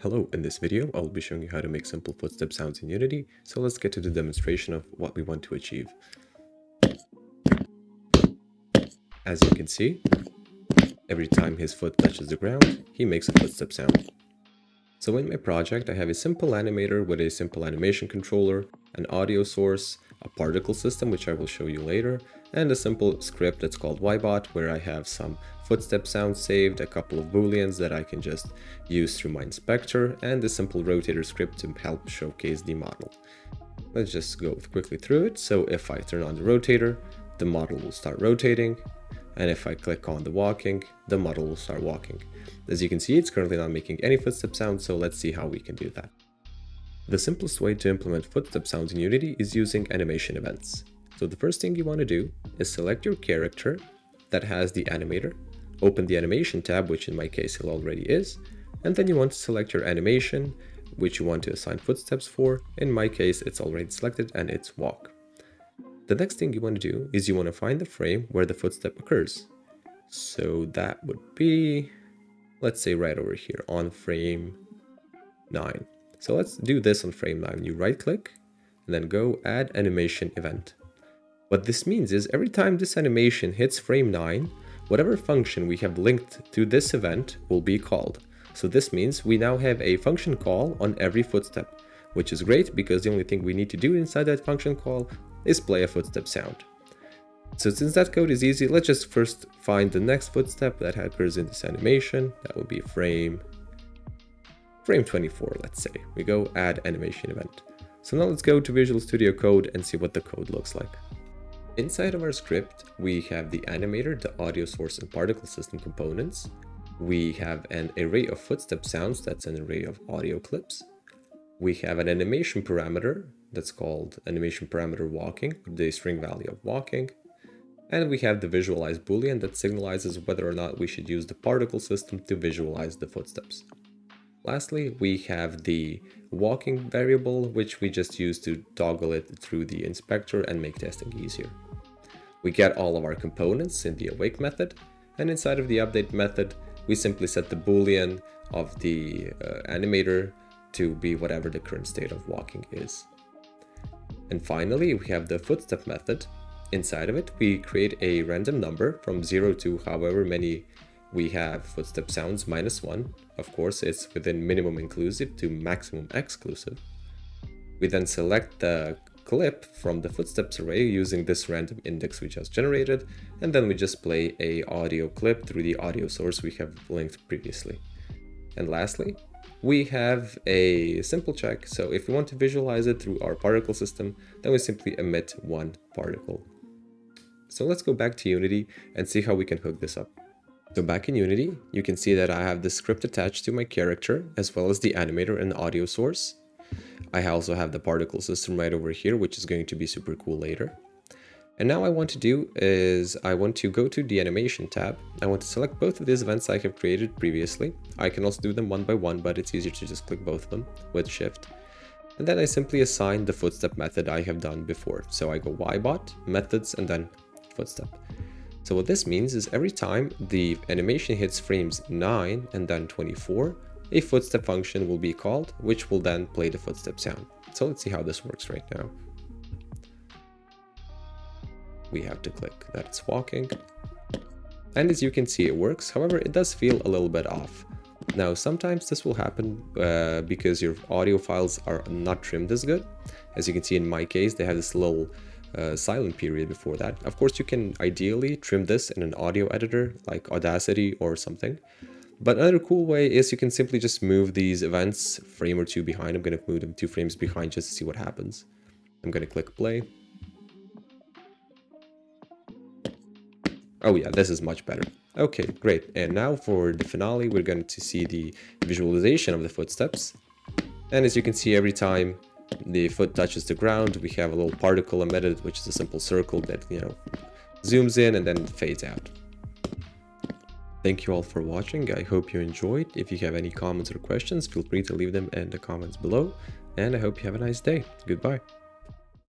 Hello, in this video I'll be showing you how to make simple footstep sounds in Unity, so let's get to the demonstration of what we want to achieve. As you can see, every time his foot touches the ground, he makes a footstep sound. So in my project I have a simple animator with a simple animation controller, an audio source, a particle system which I will show you later, and a simple script that's called Ybot where I have some footstep sounds saved, a couple of booleans that I can just use through my inspector, and a simple rotator script to help showcase the model. Let's just go quickly through it. So if I turn on the rotator, the model will start rotating, and if I click on the walking, the model will start walking. As you can see, it's currently not making any footstep sounds, so let's see how we can do that. The simplest way to implement footstep sounds in Unity is using animation events. So the first thing you want to do is select your character that has the animator, open the animation tab, which in my case it already is, and then you want to select your animation, which you want to assign footsteps for. In my case, it's already selected and it's walk. The next thing you want to do is you want to find the frame where the footstep occurs. So that would be, let's say right over here on frame 9. So let's do this on frame 9. You right click and then go add animation event. What this means is every time this animation hits frame 9, whatever function we have linked to this event will be called. So this means we now have a function call on every footstep, which is great because the only thing we need to do inside that function call is play a footstep sound. So since that code is easy, let's just first find the next footstep that occurs in this animation. That would be frame, frame 24, let's say. We go add animation event. So now let's go to Visual Studio Code and see what the code looks like. Inside of our script, we have the animator, the audio source and particle system components. We have an array of footstep sounds, that's an array of audio clips. We have an animation parameter that's called animation parameter walking, the string value of walking. And we have the visualize boolean that signalizes whether or not we should use the particle system to visualize the footsteps. Lastly, we have the walking variable, which we just use to toggle it through the inspector and make testing easier. We get all of our components in the awake method, and inside of the update method, we simply set the boolean of the uh, animator to be whatever the current state of walking is. And finally, we have the footstep method. Inside of it, we create a random number from 0 to however many we have footstep sounds minus 1. Of course, it's within minimum inclusive to maximum exclusive. We then select the clip from the footsteps array using this random index we just generated, and then we just play a audio clip through the audio source we have linked previously. And lastly, we have a simple check. So if we want to visualize it through our particle system, then we simply emit one particle. So let's go back to Unity and see how we can hook this up. So back in Unity, you can see that I have the script attached to my character, as well as the animator and audio source. I also have the particle system right over here, which is going to be super cool later. And now I want to do is I want to go to the animation tab. I want to select both of these events I have created previously. I can also do them one by one, but it's easier to just click both of them with shift. And then I simply assign the footstep method I have done before. So I go ybot, methods, and then footstep. So what this means is every time the animation hits frames 9 and then 24, a footstep function will be called, which will then play the footstep sound. So let's see how this works right now. We have to click that it's walking. And as you can see, it works. However, it does feel a little bit off. Now, sometimes this will happen uh, because your audio files are not trimmed as good. As you can see in my case, they have this little uh, silent period before that. Of course, you can ideally trim this in an audio editor like Audacity or something. But another cool way is you can simply just move these events frame or two behind. I'm going to move them two frames behind just to see what happens. I'm going to click play. Oh yeah, this is much better. Okay, great. And now for the finale, we're going to see the visualization of the footsteps. And as you can see, every time the foot touches the ground, we have a little particle emitted, which is a simple circle that, you know, zooms in and then fades out. Thank you all for watching. I hope you enjoyed. If you have any comments or questions, feel free to leave them in the comments below. And I hope you have a nice day. Goodbye.